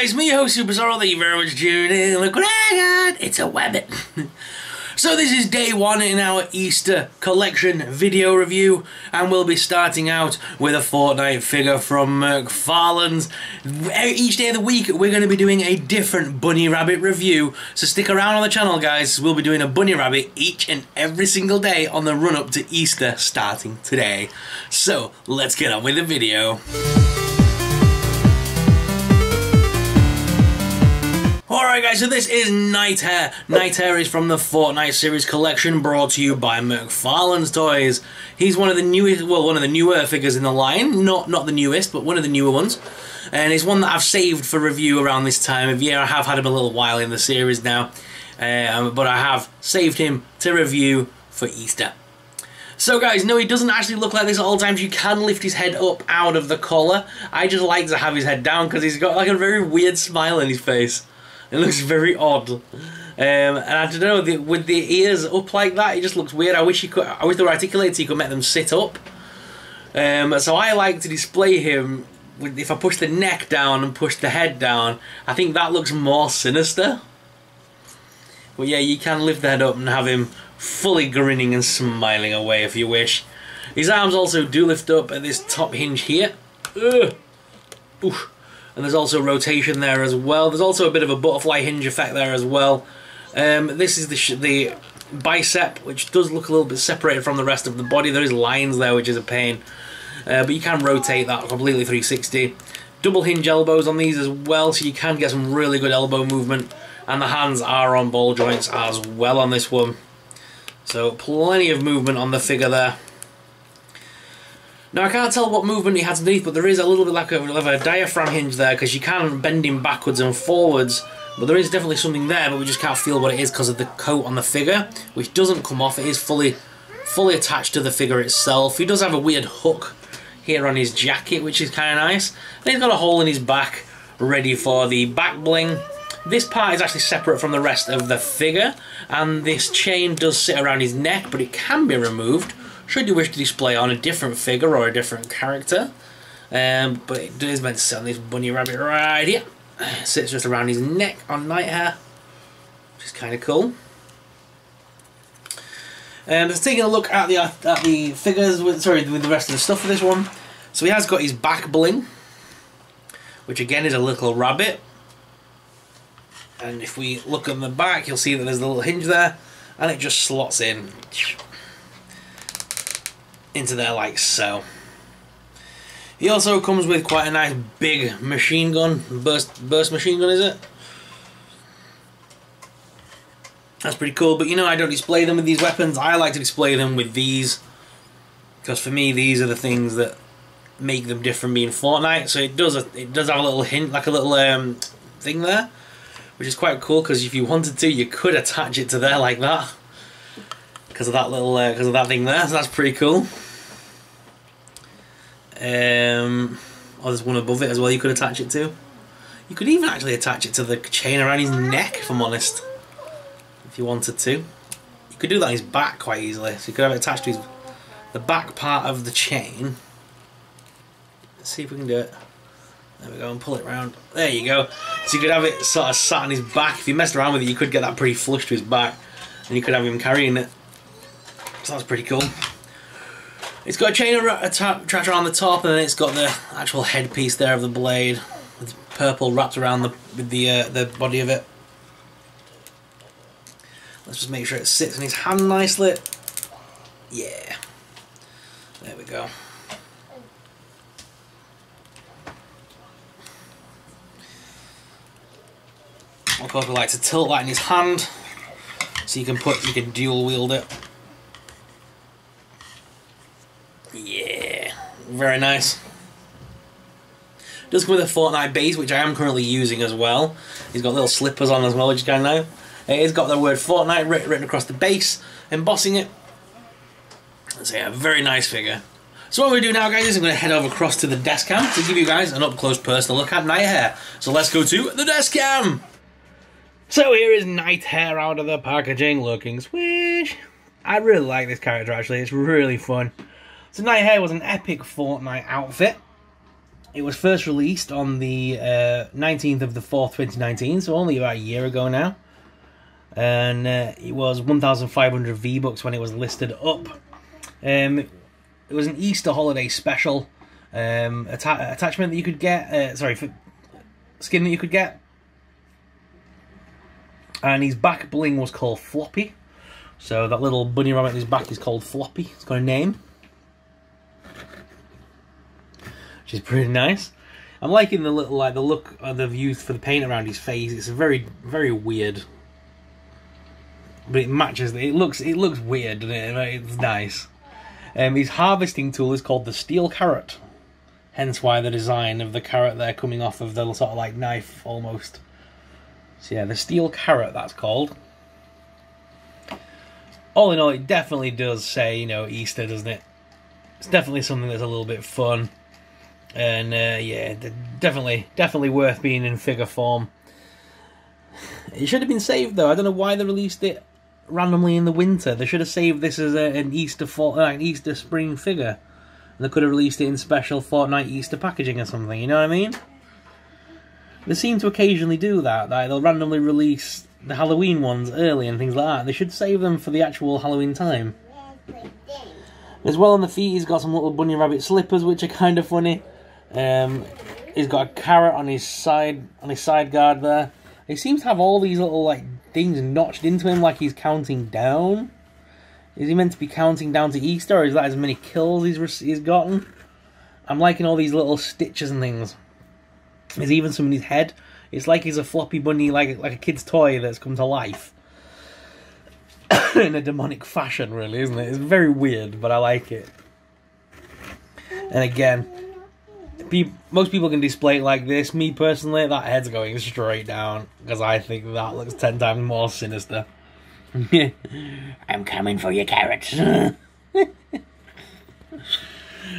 guys, me host SuperSorrell, thank you very much tuning in. Look what I got! It's a webbit. so this is day one in our Easter collection video review, and we'll be starting out with a Fortnite figure from McFarlane's. Each day of the week, we're going to be doing a different Bunny Rabbit review, so stick around on the channel, guys. We'll be doing a Bunny Rabbit each and every single day on the run-up to Easter starting today. So, let's get on with the video. Alright guys, so this is Nitehare. Nitehare is from the Fortnite series collection brought to you by McFarlane's Toys. He's one of the newest, well, one of the newer figures in the line. Not not the newest, but one of the newer ones. And he's one that I've saved for review around this time of year. I have had him a little while in the series now. Um, but I have saved him to review for Easter. So guys, no, he doesn't actually look like this at all times. You can lift his head up out of the collar. I just like to have his head down because he's got like a very weird smile on his face. It looks very odd. Um, and I don't know, the, with the ears up like that, it just looks weird. I wish he could. I wish they were articulated so you could make them sit up. Um, so I like to display him with if I push the neck down and push the head down. I think that looks more sinister. But yeah, you can lift the head up and have him fully grinning and smiling away if you wish. His arms also do lift up at this top hinge here. Ugh. Oof and there's also rotation there as well. There's also a bit of a butterfly hinge effect there as well. Um, this is the, the bicep, which does look a little bit separated from the rest of the body. There is lines there, which is a pain. Uh, but you can rotate that completely 360. Double hinge elbows on these as well, so you can get some really good elbow movement. And the hands are on ball joints as well on this one. So plenty of movement on the figure there. Now I can't tell what movement he has underneath, but there is a little bit like a, like a diaphragm hinge there because you can bend him backwards and forwards. But there is definitely something there, but we just can't feel what it is because of the coat on the figure, which doesn't come off. It is fully, fully attached to the figure itself. He does have a weird hook here on his jacket, which is kind of nice. And he's got a hole in his back ready for the back bling. This part is actually separate from the rest of the figure, and this chain does sit around his neck, but it can be removed should you wish to display on a different figure or a different character. Um, but it is meant to sit on this bunny rabbit right here. It sits just around his neck on Nitehare, which is kind of cool. And um, just taking a look at the at the figures with sorry with the rest of the stuff for this one. So he has got his back bling, which again is a little rabbit. And if we look on the back, you'll see that there's a little hinge there, and it just slots in into there like so. He also comes with quite a nice big machine gun, burst burst machine gun is it? That's pretty cool, but you know I don't display them with these weapons, I like to display them with these. Because for me these are the things that make them different being Fortnite, so it does a, it does have a little hint, like a little um, thing there. Which is quite cool, because if you wanted to, you could attach it to there like that because of that little because uh, of that thing there. So that's pretty cool. Um, oh, there's one above it as well. You could attach it to. You could even actually attach it to the chain around his neck, if I'm honest. If you wanted to, you could do that on his back quite easily. So you could have it attached to his the back part of the chain. Let's see if we can do it. There we go, and pull it round. There you go. So you could have it sort of sat on his back. If you messed around with it, you could get that pretty flush to his back, and you could have him carrying it that's pretty cool. It's got a chain attached around the top, and then it's got the actual headpiece there of the blade, with purple wrapped around the with the uh, the body of it. Let's just make sure it sits in his hand nicely. Yeah. There we go. Of course, we like to tilt that in his hand, so you can put you can dual wield it. Yeah, very nice. Does come with a Fortnite base, which I am currently using as well. He's got little slippers on as well, which is kind of nice. It's got the word Fortnite written across the base, embossing it. So yeah, very nice figure. So what we do now, guys, is I'm going to head over across to the desk cam to give you guys an up-close personal look at Nitehare. So let's go to the desk cam. So here is Nitehare out of the packaging, looking swish. I really like this character, actually. It's really fun. So Hair was an epic Fortnite outfit. it was first released on the uh, 19th of the 4th, 2019, so only about a year ago now. And uh, it was 1,500 V-Bucks when it was listed up. Um, it was an Easter holiday special um, atta- attachment that you could get. Uh, sorry, skin that you could get. And his back bling was called Floppy. So that little bunny rabbit in his back is called Floppy. It's got a name. Which is pretty nice. I'm liking the little like the look of the used for the paint around his face. It's very very weird. But it matches it looks it looks weird it? it's nice. Um, his harvesting tool is called the steel carrot. Hence why the design of the carrot there coming off of the sort of like knife almost. So yeah, the steel carrot that's called. All in all, it definitely does say, you know, Easter, doesn't it? It's definitely something that's a little bit fun. And uh, yeah, definitely, definitely worth being in figure form. It should have been saved though. I don't know why they released it randomly in the winter. They should have saved this as a, an Easter fall, an Easter spring figure. And they could have released it in special Fortnite Easter packaging or something. You know what I mean? They seem to occasionally do that. Like they'll randomly release the Halloween ones early and things like that. They should save them for the actual Halloween time. As well on the feet, he's got some little bunny rabbit slippers, which are kind of funny. Um, he's got a carrot on his side on his side guard there. He seems to have all these little like things notched into him, like he's counting down. Is he meant to be counting down to Easter, or is that as many kills he's he's gotten? I'm liking all these little stitches and things. There's even some in his head. It's like he's a floppy bunny, like like a kid's toy that's come to life. in a demonic fashion, really, isn't it? It's very weird, but I like it. And again, pe- most people can display it like this. Me personally, that head's going straight down because I think that looks ten times more sinister. I'm coming for your carrots.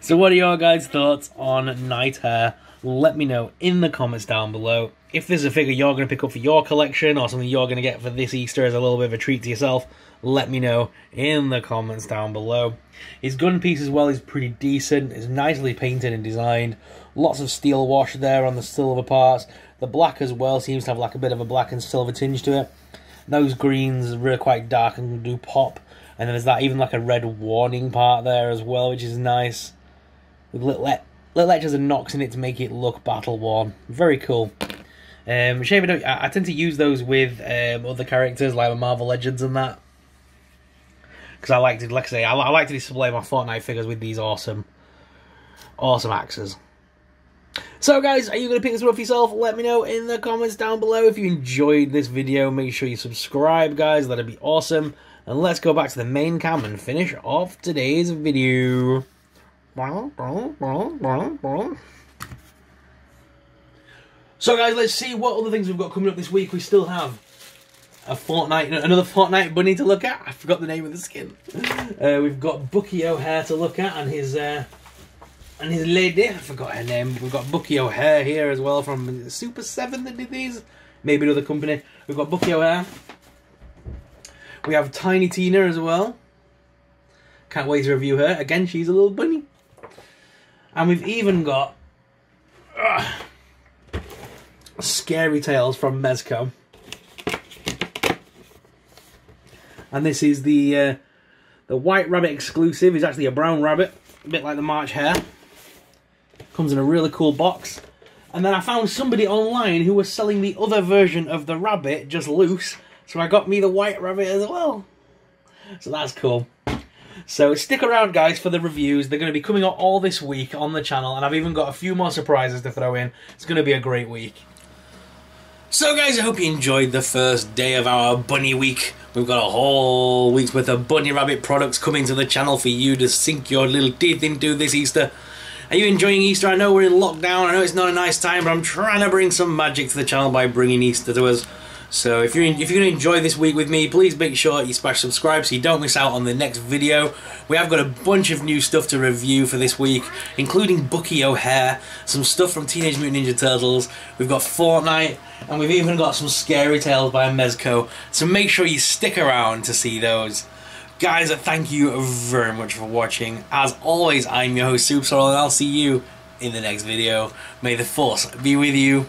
so, what are your guys' thoughts on Nitehare? Let me know in the comments down below. If there's a figure you're going to pick up for your collection or something you're going to get for this Easter as a little bit of a treat to yourself, let me know in the comments down below. His gun piece as well is pretty decent. It's nicely painted and designed. Lots of steel wash there on the silver parts. The black as well seems to have like a bit of a black and silver tinge to it. Those greens are really quite dark and do pop. And then there's that even like a red warning part there as well, which is nice. With little, little edges and knocks in it to make it look battle worn. Very cool. Um, shame. I, I tend to use those with um, other characters like Marvel Legends and that, because I like to, like I say, I, I like to display my Fortnite figures with these awesome, awesome axes. So guys, are you going to pick this one up yourself? Let me know in the comments down below. If you enjoyed this video, make sure you subscribe, guys. That'd be awesome. And let's go back to the main cam and finish off today's video. So guys, let's see what other things we've got coming up this week. We still have a Fortnite, another Fortnite bunny to look at. I forgot the name of the skin. Uh, we've got Bucky O'Hare to look at and his uh, and his lady, I forgot her name. We've got Bucky O'Hare here as well from Super 7 that did these. Maybe another company. We've got Bucky O'Hare. We have Tiny Tina as well. Can't wait to review her. Again, she's a little bunny. And we've even got uh, Scary Tales from Mezco. And this is the uh, the White Rabbit exclusive. It's actually a brown rabbit, a bit like the March Hare. Comes in a really cool box. And then I found somebody online who was selling the other version of the rabbit, just loose. So I got me the white rabbit as well. So that's cool. So stick around, guys, for the reviews. They're going to be coming out all this week on the channel, and I've even got a few more surprises to throw in. It's going to be a great week. So, guys, I hope you enjoyed the first day of our Bunny Week. We've got a whole week's worth of Bunny Rabbit products coming to the channel for you to sink your little teeth into this Easter. Are you enjoying Easter? I know we're in lockdown. I know it's not a nice time, but I'm trying to bring some magic to the channel by bringing Easter to us. So if you're if you're going to enjoy this week with me, please make sure you smash subscribe so you don't miss out on the next video. We have got a bunch of new stuff to review for this week, including Bucky O'Hare, some stuff from Teenage Mutant Ninja Turtles. We've got Fortnite, and we've even got some Scary Tales by Mezco. So make sure you stick around to see those. Guys, thank you very much for watching. As always, I'm your host, SuperSorrell, and I'll see you in the next video. May the force be with you.